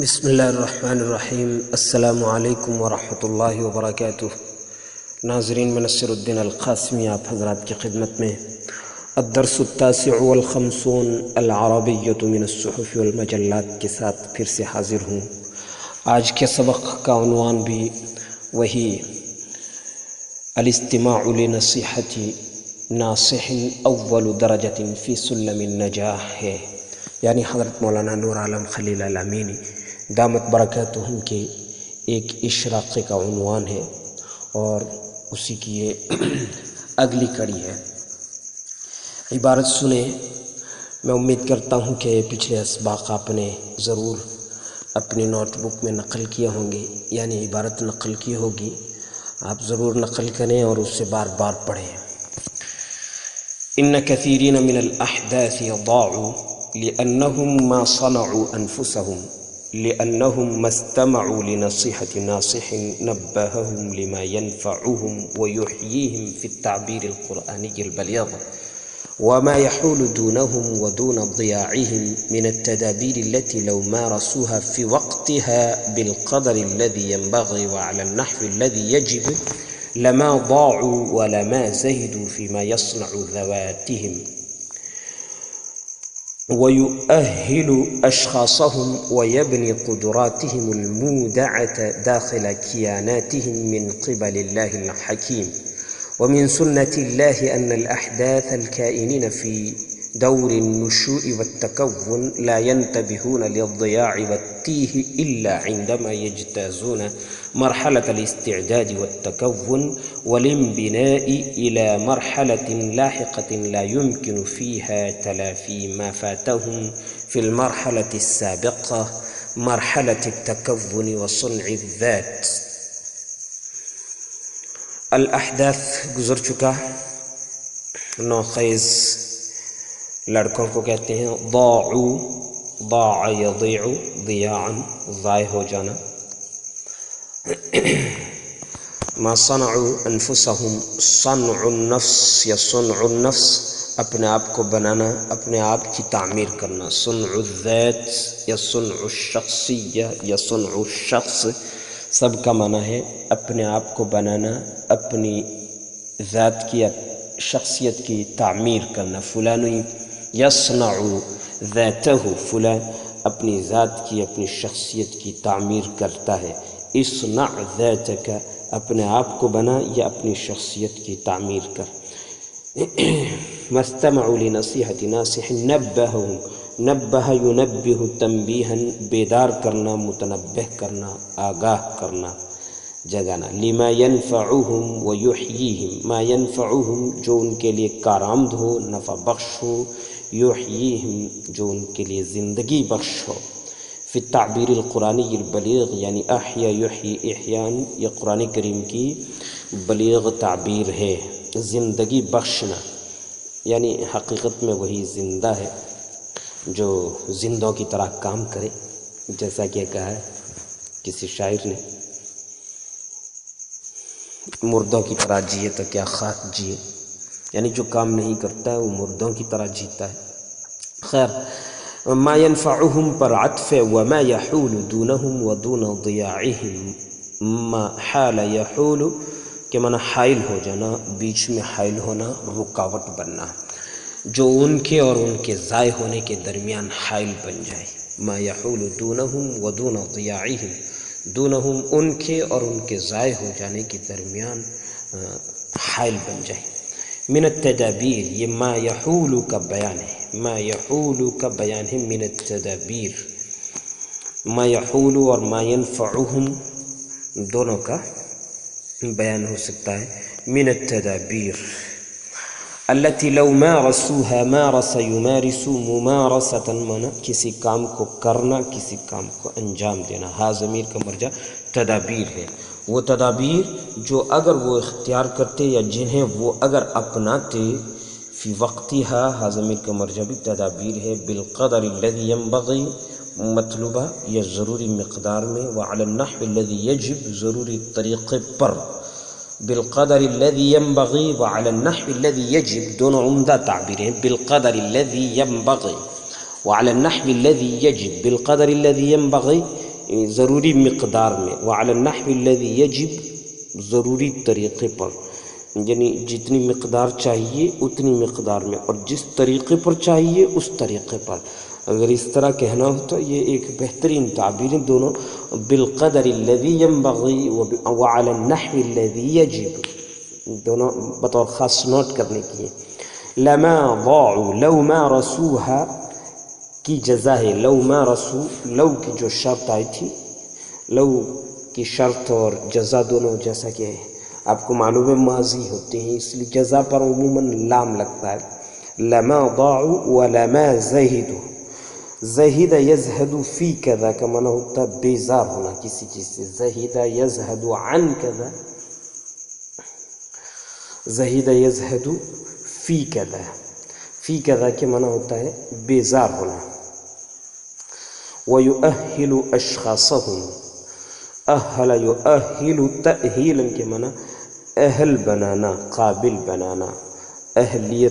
بسم اللہ الرحمن الرحیم۔ السلام علیکم ورحمۃ اللہ وبرکاتہ۔ ناظرین، منصر الدین القاسمی، آپ حضرات کی خدمت میں۔ الدرس التاسع والخمسون العربیت من الصحف والمجلات کے ساتھ پھر سے حاضر ہوں۔ آج کے سبق کا عنوان بھی وہی۔ الاستماع لنصیحت ناصح اول درجت فی سلم النجاح ہے۔ یعنی حضرت مولانا نور عالم خلیل الامینی دامت برکاتہم کے ایک اشراقے کا عنوان ہے اور اسی کی یہ اگلی کڑی ہے۔ عبارت سنیں۔ میں امید کرتا ہوں کہ پچھلے اسباق آپ نے ضرور اپنی نوٹ بک میں نقل کیے ہوں گے یعنی عبارت نقل کی ہوگی۔ آپ ضرور نقل کریں اور اس سے بار بار پڑھیں۔ ان كثيرين من الأحداث ضاعوا لأنهم ما صنعوا أنفسهم. لأنهم ما استمعوا لنصيحة ناصح نبههم لما ينفعهم ويحييهم في التعبير القرآني البليغ. وما يحول دونهم ودون ضياعهم من التدابير التي لو مارسوها في وقتها بالقدر الذي ينبغي وعلى النحو الذي يجب لما ضاعوا ولما زهدوا فيما يصنع ذواتهم. ويؤهل أشخاصهم ويبني قدراتهم المودعة داخل كياناتهم من قبل الله الحكيم. ومن سنة الله أن الأحداث الكائنين في دور النشوء والتكون لا ينتبهون للضياع والتيه إلا عندما يجتازون مرحلة الاستعداد والتكون والانبناء إلى مرحلة لاحقة لا يمكن فيها تلافي ما فاتهم في المرحلة السابقة مرحلة التكون وصنع الذات. الأحداث گزر چکا نوخیز لڑکوں کو کہتے ہیں، ضاعو، ضاع یضیع ضیاعا ضائع ہو جانا۔ ما صنعوا انفسهم، صنع النفس یا صنع النفس، اپنے آپ کو بنانا، اپنے آپ کی تعمیر کرنا۔ صنع الذات یا صنع الشخصیہ یا صنع الشخص، سب کا معنی ہے اپنے آپ کو بنانا، اپنی ذات کی، شخصیت کی تعمیر کرنا۔ فلانی یصنع ذاتہ فلان اپنی ذات کی، اپنی شخصیت کی تعمیر کرتا ہے۔ اصنع ذاتک، اپنے آپ کو بنا یا اپنی شخصیت کی تعمیر کر۔ مستمع لنصیحت ناصح نبہم نبہ ینبہ تنبیہا، بیدار کرنا، متنبہ کرنا، آگاہ کرنا۔ جگانا، لما ينفعهم ويحييهم ما ينفعهم جو ان کے لیے کارآمد ہو، نفع بخش ہو یحییہم، جو ان کے لیے زندگی بخش ہو۔ فی التعبیر القرآنی البلیغ یعنی احیا، یحیی، احیان، یہ قرآن کریم کی بلیغ تعبیر ہے۔ زندگی بخشنا یعنی حقیقت میں وہی زندہ ہے جو زندوں کی طرح کام کرے۔ جیسا کہ کہا ہے کسی شاعر نے، مردوں کی طرح جیے تو کیا خاک جیے۔ یعنی جو کام نہیں کرتا ہے، وہ مردوں کی طرح جیتا ہے۔ خیر، ما ينفعهم پر عطف وما يحول دونهم ودون ضياعهم ما حال يحول، کہ معنی حائل ہو جانا، بیچ میں حائل ہونا، رکاوٹ بننا، جو ان کے اور ان کے ضائع ہونے کے درمیان حائل بن جائے۔ ما يحول دونهم ودون ضياعهم دونهم ان کے اور ان کے ضائع ہو جانے کے درمیان حائل بن جائے۔ من التدابیر یہ ما یحول کا بیان ہے، ما یحول کا بیان ہے من التدابیر ما یحول اور ما ينفعهم دونوں کا بیان ہو سکتا ہے، من التدابیر التي لو مارسوها مارس يمارس ممارسة من کسی کام کو کرنا، کسی کام کو انجام دینا. ہا ضمیر کا مرجع تدابیر ہے. وہ تدابیر جو اگر وہ اختیار کرتے یا جنہیں وہ اگر اپناتے فی وقتی ہا حاضمیر کا مرجع بھی تدابیر ہے بالقدر الذي ينبغي مطلوبہ یا ضروری مقدار میں وعلى النحو الذي يجب ضروری طریقے پر بالقدر الذي ينبغي وعلى النحو الذي يجب دونوں عمدہ تعبیر ضروری مقدار میں، وعلی النحو الذي یجب، ضروری طریقے پر۔ یعنی جتنی مقدار چاہیے اتنی مقدار میں، اور جس طریقے پر چاہیے اس طریقے پر۔ اگر اس طرح کہنا ہو تو یہ ایک بہترین تعبیر دونوں۔ بالقدر الذي ينبغي وعلى النحو الذي يجب دونوں بطور خاص نوٹ کرنے کی لما ضاعوا لو ما رسوها کی جزا ہے؟ لو ما رسو لو کی جو شرط آئی تھی، لو کی شرط اور جزا دونوں جیسا کہ آپ کو معلوم ہے ماضی ہوتے ہیں، اس لیے جزا پر عموماً لام لگتا ہے۔ لما ضاعوا ولما زہدوا۔ زہید یزہد فی کذا، کا منع ہوتا ہے بیزار ہونا، کسی چیز سے۔ زہید یزہد عن کذا۔ زہید یزہد فی کذا۔ فی کذا کے منع ہوتا ہے بیزار ہونا۔ ويؤهل أشخاصهم. أهل يؤهل تأهيلا كما أهل بنانا قابل بنانا. أهل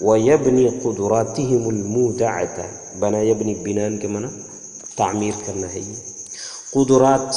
ويبني قدراتهم المودعة. بنا يبني بنان كما تعمير كما هي. قدرات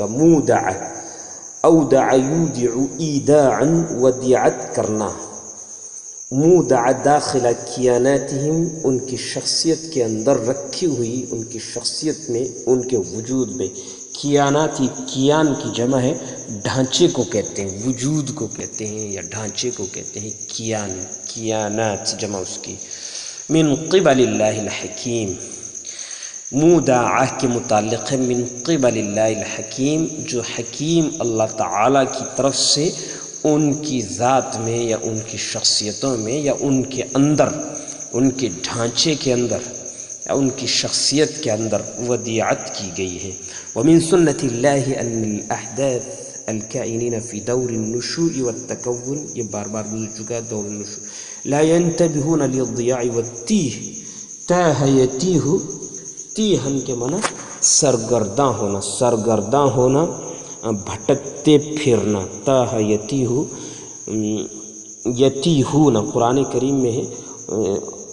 مودعة. أودع يودع إيداعا وديعت كرناه مودع داخلہ کیاناتہم، ان کی شخصیت کے اندر رکھی ہوئی، ان کی شخصیت میں، ان کے وجود میں۔ کیاناتی کیان کی جمع ہے، ڈھانچے کو کہتے ہیں، وجود کو کہتے ہیں یا ڈھانچے کو کہتے ہیں، کیان، کیانات جمع اس کی۔ من قبل اللہ الحکیم۔ مودع کے متعلق ہے، من قبل اللہ الحکیم، جو حکیم اللہ تعالیٰ کی طرف سے ان کی ذات میں یا ان کی شخصیتوں میں یا ان کے اندر، ان کے ڈھانچے کے اندر یا ان کی شخصیت کے اندر ودیعت کی گئی ہے۔ ومن سنت اللہ ان الاحداث الكائنین فی دور النشوء والتکون یہ بار بار گزر چکا ہے دور النشوء۔ لا ينتبهون للضیاع والتیہ تاہ یتیہ تیہن کے معنی سرگرداں ہونا سرگرداں ہونا۔ بھٹکتے پھرنا تاہ یتی ہو یتی ہو نا قرآن کریم میں ہے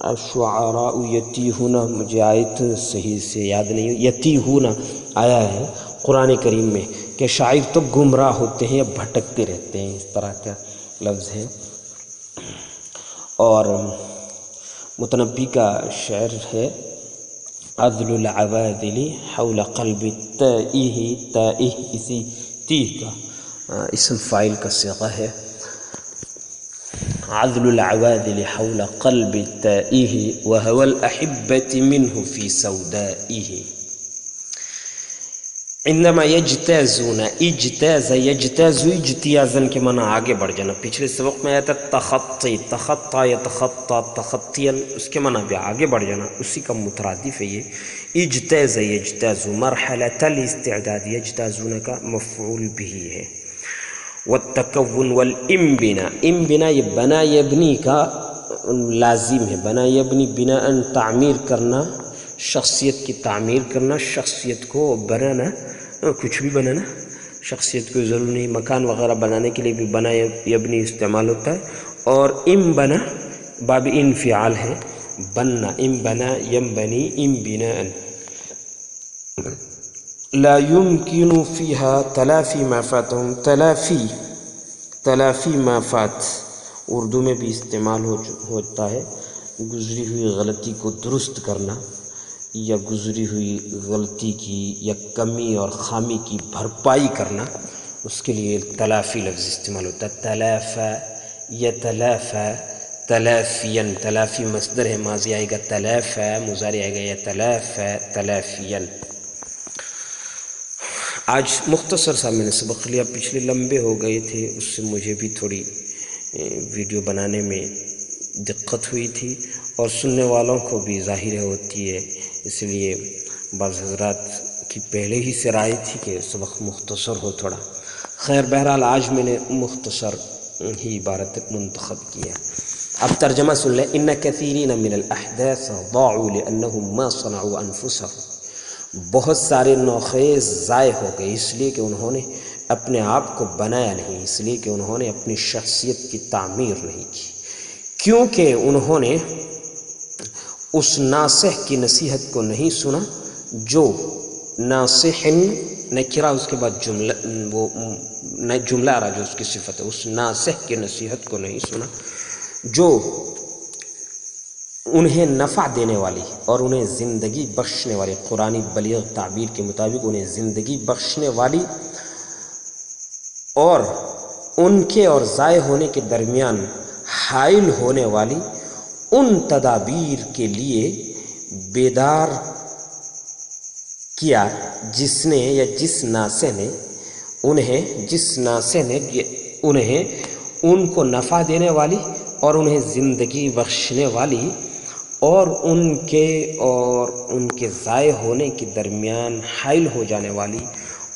اشعراء یتی ہو نا مجھے آیت صحیح سے یاد نہیں یتی ہو نا آیا ہے قرآن کریم میں، کہ شاعر تو گمراہ ہوتے ہیں یا بھٹکتے رہتے ہیں، اس طرح کا لفظ ہے۔ اور متنبی کا شعر ہے أذل العباذل حول قلب التائه تائه إسي تيكا آه، اسم فاعل كسيغة هي. عذل العواذل حول قلب التائه وهوى الأحبة منه في سودائه. عندما یجتازون اجتاز یجتاز اجتیازن کے معنی آگے بڑھ جانا پچھلے سبق میں آیا تھا تخطی تخطا یا تخطا تخطیل اس کے معنی بھی آگے بڑھ جانا اسی کا مترادف ہے یہ اجتاز یجتاز مرحلة الاستعداد یجتازون کا مفعول بھی ہے والتکون والامبنا امبنا یہ بنا یبنی کا لازم ہے بنا یبنی بنا ان تعمیر کرنا شخصیت کی تعمیر کرنا شخصیت کو بنانا کچھ بھی بنانا، شخصیت کو ضرور نہیں، مکان وغیرہ بنانے کے لیے بھی بنا یبنی استعمال ہوتا ہے۔ اور ام بنا، باب انفعال ہے۔ بننا ام بنا، یم بنی، ام بنا۔ لا يمكن فيها تلافی ما فاتهم تلافی تلافی ما فات۔ اردو میں بھی استعمال ہو ہوتا ہے۔ گزری ہوئی غلطی کو درست کرنا۔ یا گزری ہوئی غلطی کی یا کمی اور خامی کی بھرپائی کرنا، اس کے لیے تلافی لفظ استعمال ہوتا ہے۔ تلافہ یا تلافہ تلافین تلافی مصدر ہے، ماضی آئے گا تلافہ مضارع آئے گا یا تلافہ تلافین آج مختصر سا میں نے سبق لیا، پچھلے لمبے ہو گئے تھے، اس سے مجھے بھی تھوڑی ویڈیو بنانے میں دقت ہوئی تھی اور سننے والوں کو بھی ظاہر ہوتی ہے اس لیے بعض حضرات کی پہلے ہی سے رائے تھی کہ سبق مختصر ہو تھوڑا۔ خیر، بہرحال آج میں نے مختصر ہی عبارت منتخب کیا اب ترجمہ سن لیں۔ ان کثیرین من الاحداث ضاعوا لانهم ما صنعوا انفسهم بہت سارے نوخیز ضائع ہو گئے، اس لیے کہ انہوں نے اپنے آپ کو بنایا نہیں، اس لیے کہ انہوں نے اپنی شخصیت کی تعمیر نہیں کی۔ کیونکہ انہوں نے اس ناصح کی نصیحت کو نہیں سنا، جو ناصحن نکرا اس کے بعد جملہ، وہ جملہ آ رہا جو اس کی صفت ہے، اس ناصح کی نصیحت کو نہیں سنا، جو انہیں نفع دینے والی اور انہیں زندگی بخشنے والی، قرآن بلیغ تعبیر کے مطابق انہیں زندگی بخشنے والی اور ان کے اور ضائع ہونے کے درمیان حائل ہونے والی ان تدابیر کے لیے بیدار کیا جس نے یا جس ناسے نے انہیں، جس ناسے نے انہیں ان کو نفع دینے والی اور انہیں زندگی بخشنے والی اور ان کے اور ان کے ضائع ہونے کے درمیان حائل ہو جانے والی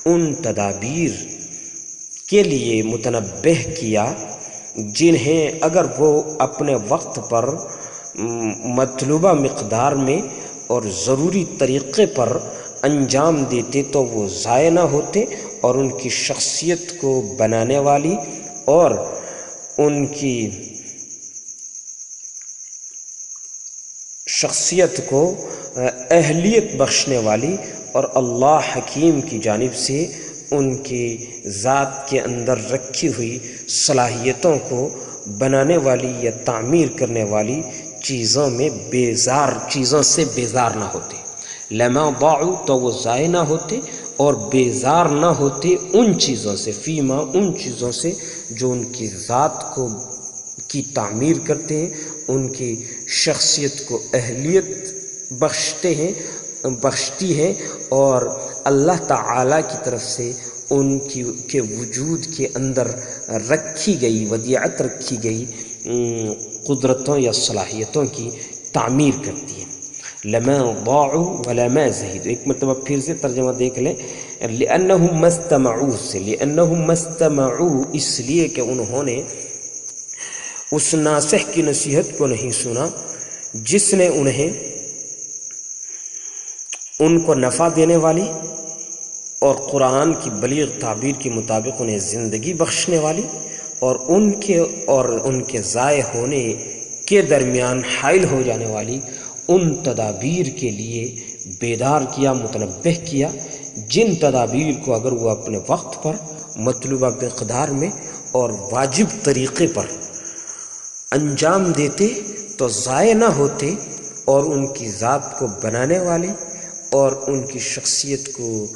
ان تدابیر کے لیے متنبع کیا جنہیں اگر وہ اپنے وقت پر مطلوبہ مقدار میں اور ضروری طریقے پر انجام دیتے تو وہ ضائع نہ ہوتے اور ان کی شخصیت کو بنانے والی اور ان کی شخصیت کو اہلیت بخشنے والی اور اللہ حکیم کی جانب سے ان کی ذات کے اندر رکھی ہوئی صلاحیتوں کو بنانے والی یا تعمیر کرنے والی چیزوں میں بیزار، چیزوں سے بیزار نہ ہوتے۔ لما باعو تو وہ ضائع نہ ہوتے اور بیزار نہ ہوتے ان چیزوں سے، فیما ان چیزوں سے جو ان کی ذات کو، کی تعمیر کرتے ہیں، ان کی شخصیت کو اہلیت بخشتے ہیں، بخشتی ہے اور اللہ تعالیٰ کی طرف سے ان کی، کے وجود کے اندر رکھی گئی، ودیعت رکھی گئی قدرتوں یا صلاحیتوں کی تعمیر کرتی ہے۔ لما ضاعوا ولما زہید ایک مرتبہ پھر سے ترجمہ دیکھ لیں۔ لأنهم مستمعوا سے لأنهم مستمعوا اس لیے کہ انہوں نے اس ناسح کی نصیحت کو نہیں سنا، جس نے انہیں ان کو نفع دینے والی اور قرآن کی بلیغ تعبیر کے مطابق انہیں زندگی بخشنے والی اور ان کے اور ان کے ضائع ہونے کے درمیان حائل ہو جانے والی ان تدابیر کے لیے بیدار کیا متنبع کیا، جن تدابیر کو اگر وہ اپنے وقت پر، مطلوبہ مقدار میں اور واجب طریقے پر انجام دیتے تو ضائع نہ ہوتے اور ان کی ذات کو بنانے والے اور ان کی شخصیت کو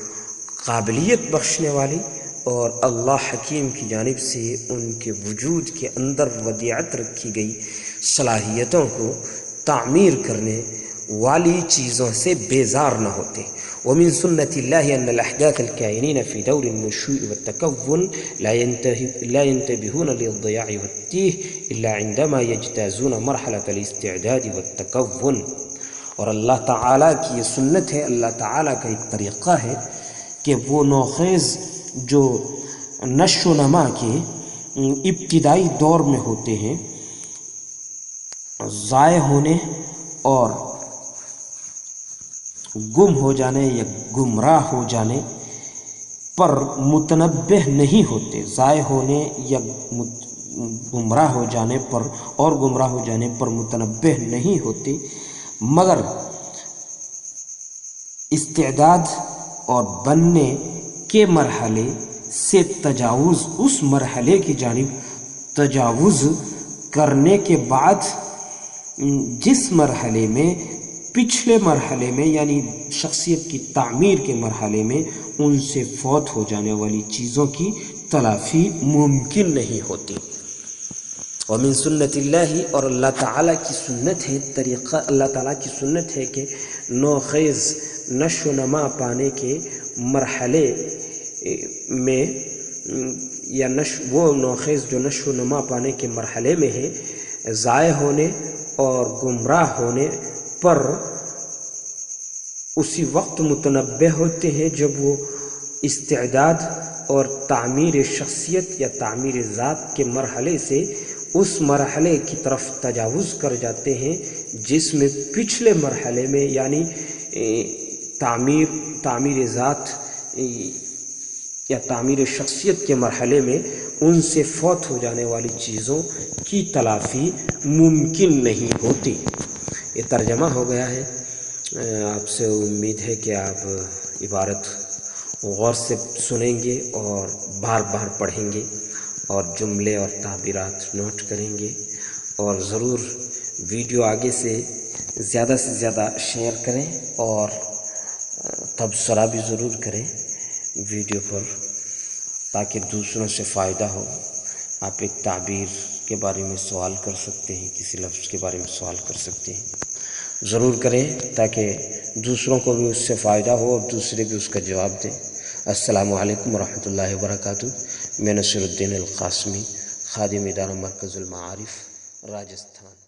قابلیت بخشنے والی اور اللہ حکیم کی جانب سے ان کے وجود کے اندر ودیعت رکھی گئی صلاحیتوں کو تعمیر کرنے والی چیزوں سے بیزار نہ ہوتے۔ ومن سنة الله أن الأحداث الكائنين في دور النشوء والتكون لا, ينتبهون للضياع والتيه إلا عندما يجتازون مرحلة الاستعداد والتكون۔ اور اللہ تعالیٰ کی یہ سنت ہے اللہ تعالیٰ کا ایک طریقہ ہے کہ وہ نوخیز جو نشو و نما کے ابتدائی دور میں ہوتے ہیں، ضائع ہونے اور گم ہو جانے یا گمراہ ہو جانے پر متنبع نہیں ہوتے، ضائع ہونے یا گمراہ ہو جانے پر اور گمراہ ہو جانے پر متنبع نہیں ہوتے، مگر استعداد اور بننے کے مرحلے سے تجاوز، اس مرحلے کی جانب تجاوز کرنے کے بعد، جس مرحلے میں، پچھلے مرحلے میں یعنی شخصیت کی تعمیر کے مرحلے میں، ان سے فوت ہو جانے والی چیزوں کی تلافی ممکن نہیں ہوتی۔ ومن سنت اللہ اور اللہ تعالیٰ کی سنت ہے، طریقہ اللہ تعالیٰ کی سنت ہے کہ نو خیز، نشو و نما پانے کے مرحلے میں یا نش، وہ نوخیز جو نشو و نما پانے کے مرحلے میں ہے ضائع ہونے اور گمراہ ہونے پر اسی وقت متنبع ہوتے ہیں جب وہ استعداد اور تعمیر شخصیت یا تعمیر ذات کے مرحلے سے اس مرحلے کی طرف تجاوز کر جاتے ہیں، جس میں پچھلے مرحلے میں یعنی تعمیر تعمیر ذات یا تعمیر شخصیت کے مرحلے میں ان سے فوت ہو جانے والی چیزوں کی تلافی ممکن نہیں ہوتی۔ یہ ترجمہ ہو گیا ہے۔ آپ سے امید ہے کہ آپ عبارت غور سے سنیں گے اور بار بار پڑھیں گے اور جملے اور تعبیرات نوٹ کریں گے اور ضرور ویڈیو آگے سے زیادہ سے زیادہ شیئر کریں اور تبصرہ بھی ضرور کریں۔ ویڈیو پر تاکہ دوسروں سے فائدہ ہو۔ آپ ایک تعبیر کے بارے میں سوال کر سکتے ہیں، کسی لفظ کے بارے میں سوال کر سکتے ہیں۔ ضرور کریں تاکہ دوسروں کو بھی اس سے فائدہ ہو اور دوسرے بھی اس کا جواب دیں۔ السلام علیکم ورحمۃ اللہ وبرکاتہ۔ میں نصر الدین القاسمی، خادم ادارہ مرکز المعارف، راجستھان۔